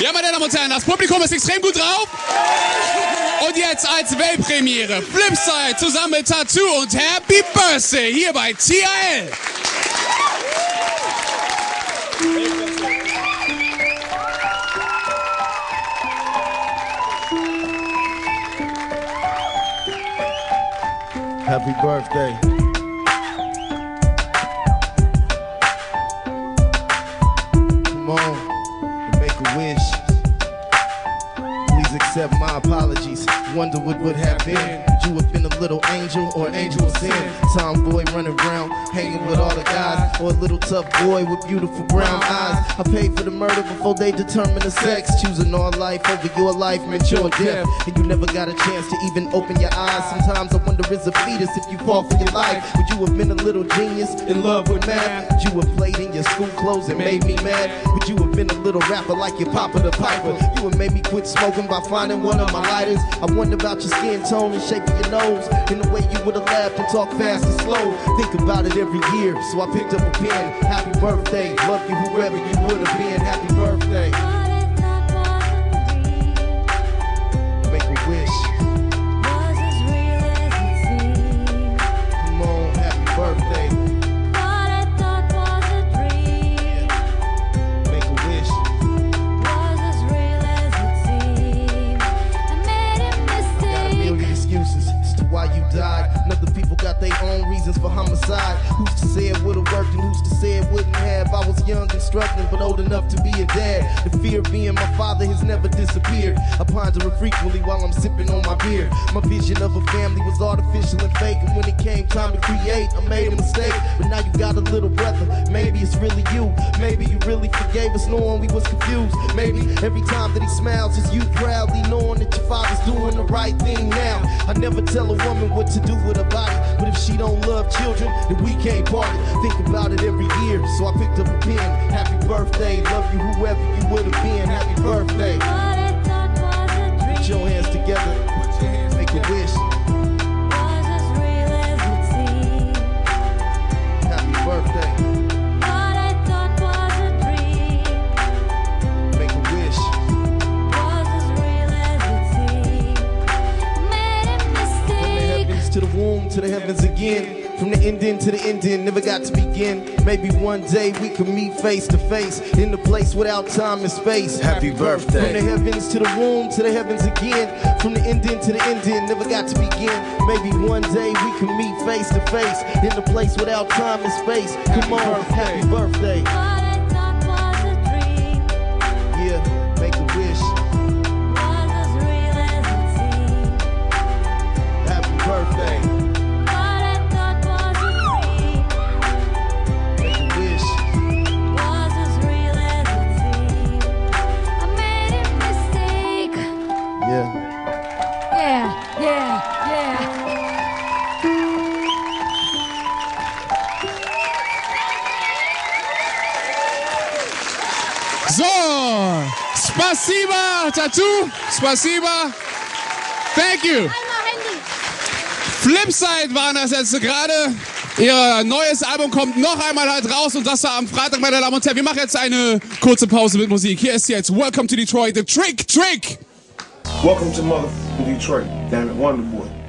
Ja, meine Damen und Herren, das Publikum ist extrem gut drauf. Und jetzt als Weltpremiere Flipside zusammen mit Tattoo und Happy Birthday hier bei TRL. Happy birthday. Come on, accept my apologies. Wonder what would have been. You have been little angel or angel sin? Tomboy running around, hanging with all the guys, or a little tough boy with beautiful brown eyes. I paid for the murder before they determined the sex. Choosing our life over your life meant your death, and you never got a chance to even open your eyes. Sometimes I wonder, is a fetus if you fall for your life? Would you have been a little genius in love with math? Would you have played in your school clothes and made me mad? Would you have been a little rapper like your papa the piper? You would made me quit smoking by finding one of my lighters. I wonder about your skin tone and shape of your nose, and the way you would have laughed and talked fast and slow. Think about it every year, so I picked up a pen. Happy birthday, love you whoever you would have been. Happy why you died. And other people got their own reasons for homicide. Who's to say it would've worked and who's to say it wouldn't have? I was young struggling, but old enough to be a dad. The fear of being my father has never disappeared. I ponder it frequently while I'm sipping on my beer. My vision of a family was artificial and fake, and when it came time to create, I made a mistake. But now you got a little brother. Maybe it's really you. Maybe you really forgave us, knowing we was confused. Maybe every time that he smiles, it's you proudly knowing that your father's doing the right thing now. I never tell a woman what to do with her body, but if she don't love children, then we can't party. Think about it every year, so I picked up a pen. Happy birthday, love you whoever you would have been. Happy birthday. Put your hands together, make a wish. Happy birthday, make a wish. The heavens to the womb to the heavens again. From the ending to the ending, never got to begin. Maybe one day we can meet face to face in the place without time and space. Happy birthday. From the heavens to the womb to the heavens again. From the ending to the ending, never got to begin. Maybe one day we can meet face to face in the place without time and space. Come on, happy birthday. So, Spasiba, Tattoo, Spasiba. Thank you. Flipside waren das jetzt gerade. Ihr neues Album kommt noch einmal halt raus und das war am Freitag, meine Damen und Herren. Wir machen jetzt eine kurze Pause mit Musik. Hier ist jetzt Welcome to Detroit, The Trick Trick. Welcome to motherfucking Detroit. Damn it, Wonder Boy.